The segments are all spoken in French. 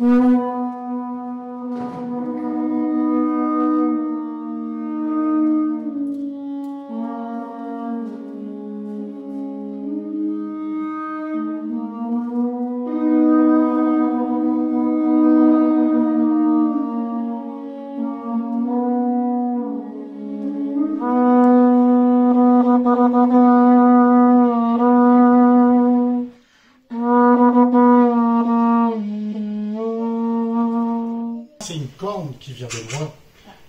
C'est qui vient de loin.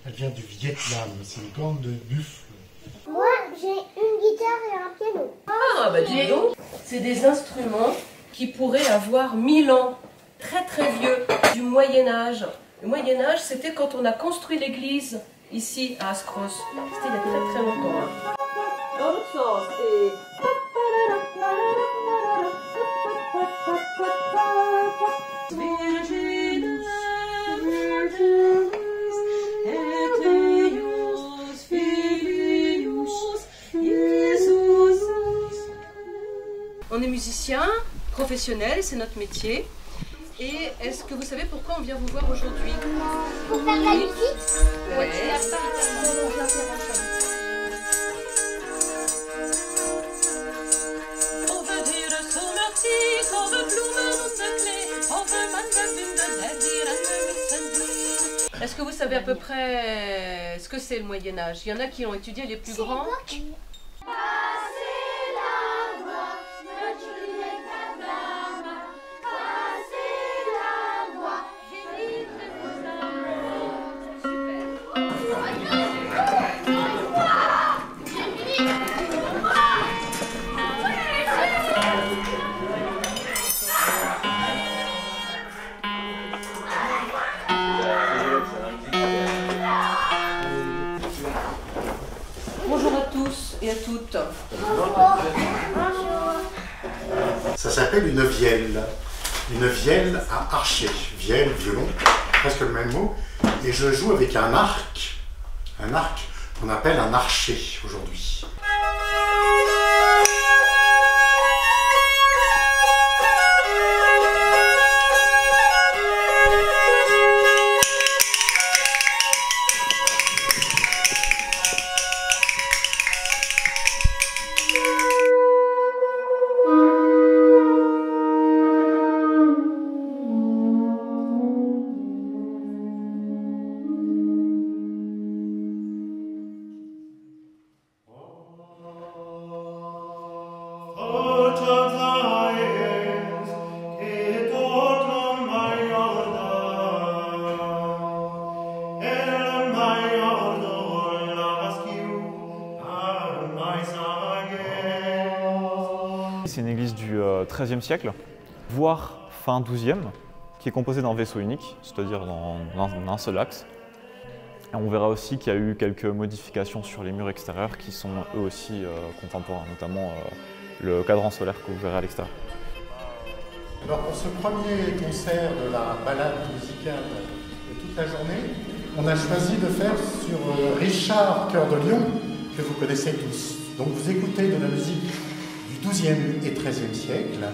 Elle vient du Vietnam. C'est une corne de buffle. Moi, j'ai une guitare et un piano. Ah, bah dis donc C'est des instruments qui pourraient avoir 1000 ans, très très vieux, du Moyen-Âge. Le Moyen-Âge, c'était quand on a construit l'église ici à Ascros. C'était il y a très très longtemps. hein. Dans l'autre sens, et. Musicien, professionnel, c'est notre métier. Et est-ce que vous savez pourquoi on vient vous voir aujourd'hui Pour faire de la musique Ouais. Est-ce que vous savez à peu près ce que c'est le Moyen Âge? Il y en a qui ont étudié les plus grands. Tous et à toutes. Ça s'appelle une vielle. Une vielle à archer. Vielle, violon, presque le même mot. Et je joue avec un arc. Un arc qu'on appelle un archer aujourd'hui. C'est une église du euh, XIIIe siècle, voire fin XIIe, qui est composée d'un vaisseau unique, c'est-à-dire dans dans un seul axe. On verra aussi qu'il y a eu quelques modifications sur les murs extérieurs qui sont eux aussi euh, contemporains, notamment euh, le cadran solaire que vous verrez à l'extérieur. Alors pour ce premier concert de la balade musicale de toute la journée, on a choisi de faire sur euh, Richard Cœur de Lion, que vous connaissez tous. Donc vous écoutez de la musique XIIe et XIIIe siècle.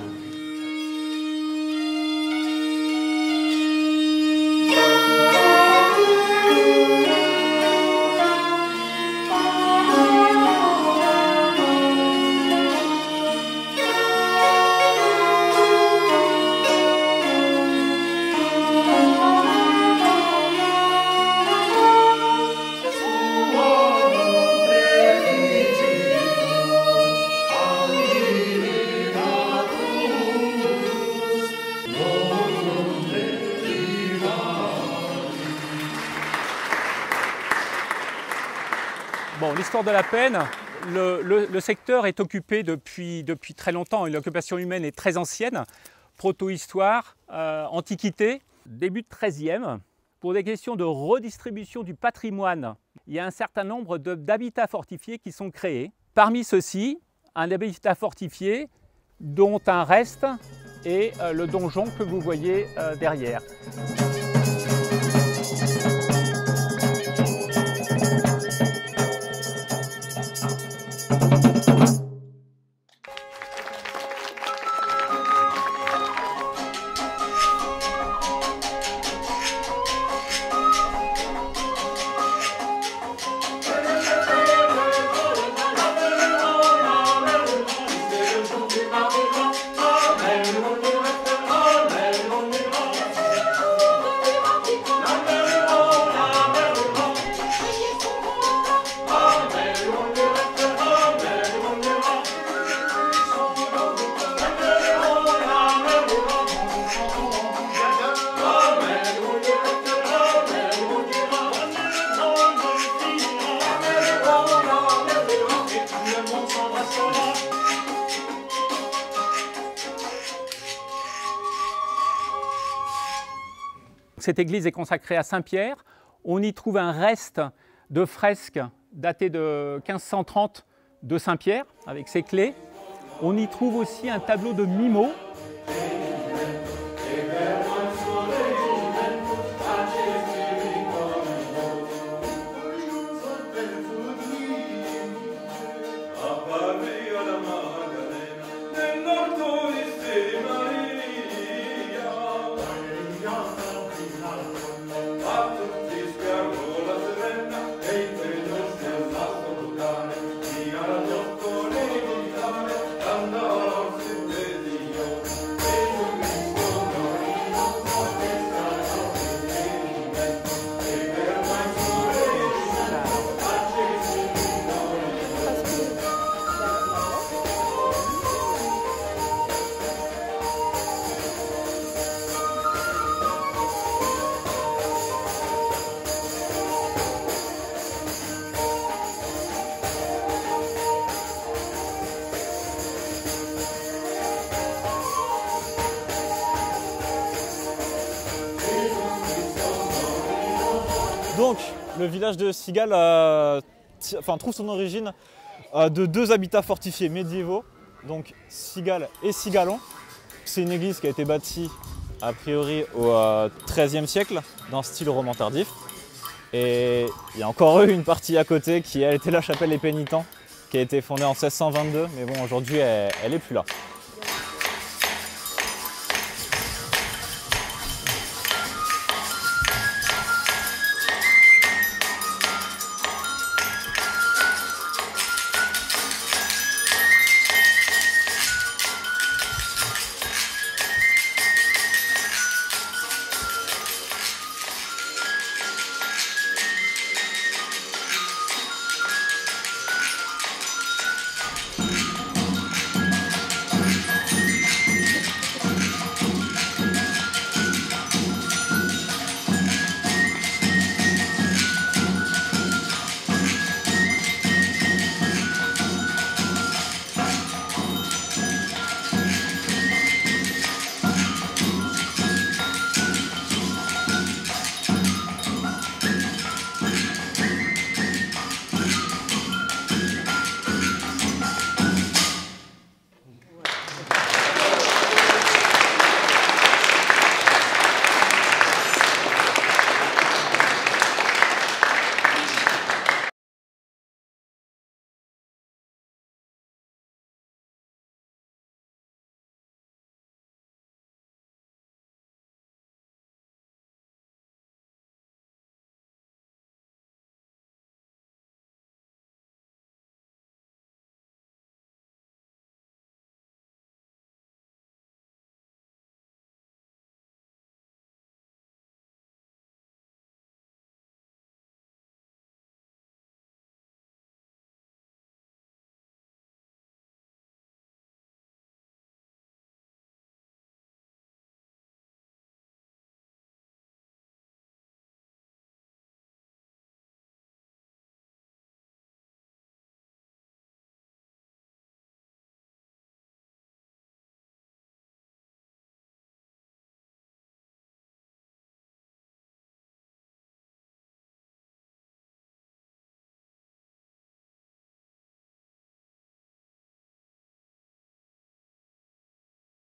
Bon, l'histoire de la peine, le, secteur est occupé depuis, depuis très longtemps l'occupation humaine est très ancienne. Proto-histoire, euh, antiquité, début de 13e. Pour des questions de redistribution du patrimoine, il y a un certain nombre d'habitats fortifiés qui sont créés. Parmi ceux-ci, un habitat fortifié dont un reste est euh, le donjon que vous voyez euh, derrière. Cette église est consacrée à Saint-Pierre. On y trouve un reste de fresques datées de 1530 de Saint-Pierre avec ses clés. On y trouve aussi un tableau de Mimo. Donc, le village de Sigal euh, trouve son origine euh, de deux habitats fortifiés médiévaux, donc Sigal et Sigalon. C'est une église qui a été bâtie a priori au XIIIe siècle, dans style roman tardif. Et il y a encore eu une partie à côté qui elle était la chapelle des pénitents, qui a été fondée en 1622, mais bon aujourd'hui elle, elle est plus là.